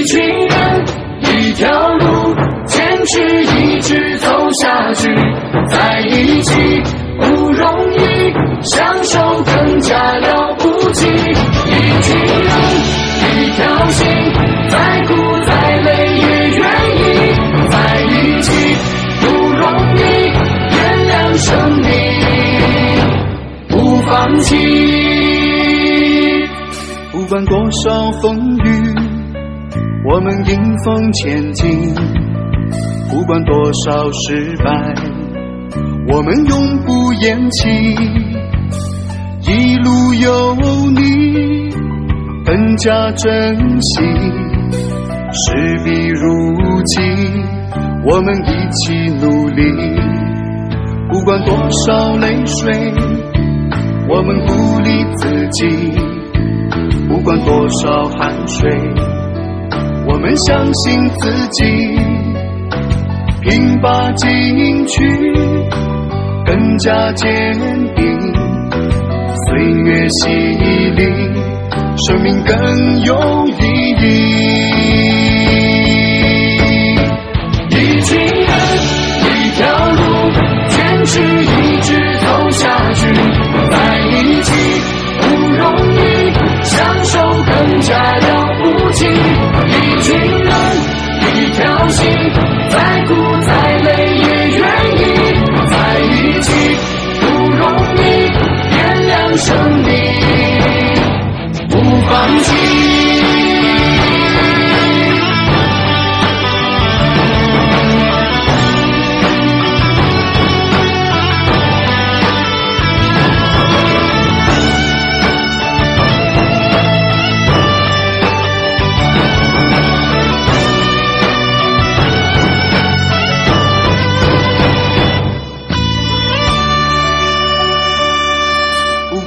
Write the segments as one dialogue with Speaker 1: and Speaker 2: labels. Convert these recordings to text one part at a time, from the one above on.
Speaker 1: 一群人，一条路，坚持一直走下去，在一起不容易，相守更加了不起。一群人，一条心，再苦再累也愿意在一起，不容易，原谅生命，不放弃。
Speaker 2: 不管多少风雨，我们迎风前进；不管多少失败，我们永不言弃。一路有你，更加珍惜。势必如己，我们一起努力。不管多少泪水，我们鼓励自己。不管多少汗水，我们相信自己，拼把进取，更加坚定。岁月洗礼，生命更有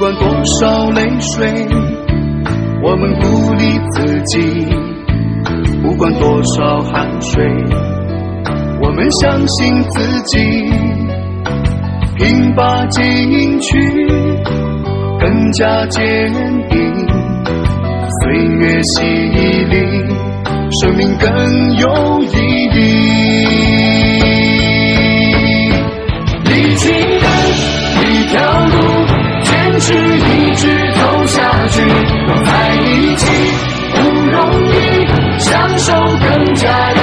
Speaker 2: 管多少泪水，我们鼓励自己；不管多少汗水，我们相信自己。拼吧进取，更加坚定。岁月洗礼，生命更有意义。
Speaker 1: 一直走下去，在一起不容易，相守更加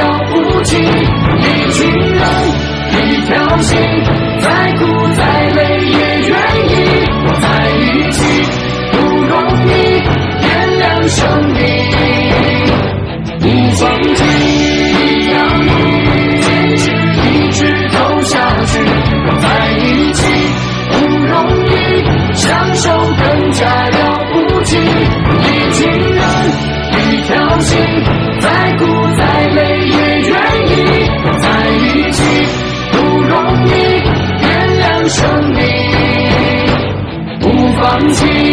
Speaker 1: 生命，不放弃。